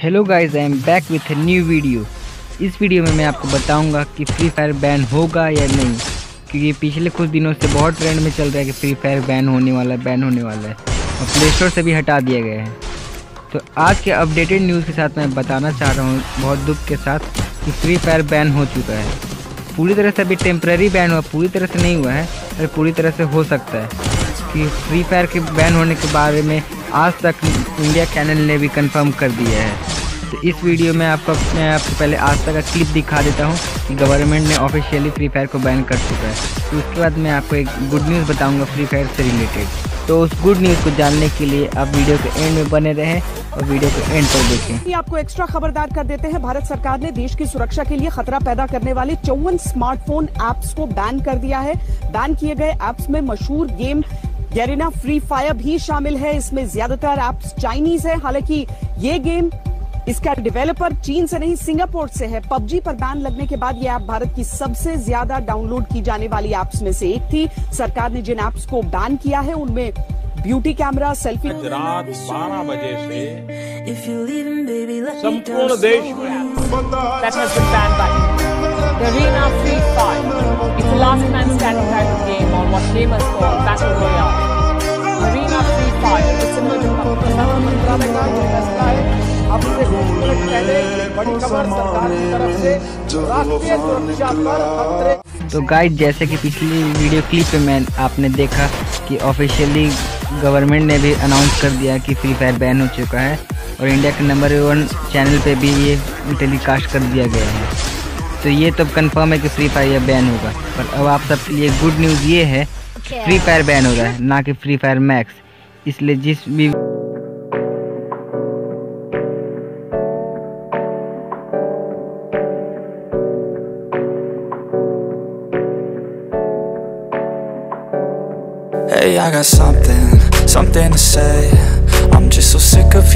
Hello guys I am back with new video इस video में मैं आपको बताऊँगा कि फ्री फायर बैन होगा या नहीं, क्योंकि पिछले कुछ दिनों से बहुत ट्रेंड में चल रहा है कि फ्री फायर बैन होने वाला है बैन होने वाला है, और प्ले स्टोर से भी हटा दिया गया है। तो आज के अपडेटेड न्यूज़ के साथ मैं बताना चाह रहा हूँ बहुत दुख के साथ कि फ्री फायर बैन हो चुका है। पूरी तरह से अभी टेम्प्रेरी बैन हुआ, पूरी तरह से नहीं हुआ है, पर पूरी तरह से हो सकता है कि फ्री फायर के बैन होने के बारे में आज तक इंडिया चैनल ने भी कंफर्म कर दिया है। तो इस वीडियो में आपको, मैं आपको पहले आज तक का क्लिप दिखा देता हूँ कि गवर्नमेंट ने ऑफिशियली फ्री फायर को बैन कर चुका है। तो उसके बाद मैं आपको एक गुड न्यूज़ बताऊँगा फ्री फायर से रिलेटेड तो उस गुड न्यूज़ को जानने के लिए आप वीडियो के एंड में बने रहें और वीडियो को एंड पर देखें। आपको एक्स्ट्रा खबरदार कर देते हैं। भारत सरकार ने देश की सुरक्षा के लिए खतरा पैदा करने वाले चौवन स्मार्टफ़ोन एप्स को बैन कर दिया है। बैन किए गए एप्स में मशहूर गेम गैरिना फ्री फायर भी शामिल है। इसमें ज़्यादातर एप्स चाइनीज़ है। हालाँकि ये गेम इसका डेवलपर चीन से नहीं सिंगापुर से है। पबजी पर बैन लगने के बाद ये ऐप भारत की सबसे ज़्यादा डाउनलोड की जाने वाली एप्स में से एक थी। सरकार ने जिन एप्स को बैन किया है उनमें ब्यूटी कैमरा सेल्फी रात 12 बजे से संपूर्ण देश में that has been banned by India. The Arena Free Fire. It's a last man standing type of game on what gamers call Battle Royale. Arena Fire. It's emerging from प्रशासन मंत्रालय का ये फैसला है अब से कुछ मिनट पहले बड़ी खबर सरकार से तो गाइड जैसे कि पिछली वीडियो क्लिप मैं, आपने देखा कि ऑफिशियली गवर्नमेंट ने भी अनाउंस कर दिया कि फ्री फायर बैन हो चुका है और इंडिया के नंबर वन चैनल पे भी ये टेलीकास्ट कर दिया गया है तो ये तब कंफर्म है कि फ्री फायर यह बैन होगा। पर अब आप सब के लिए गुड न्यूज़ ये है फ्री फायर बैन हो रहा है ना कि फ्री फायर मैक्स इसलिए जिस भी Hey, I got something, something to say. I'm just so sick of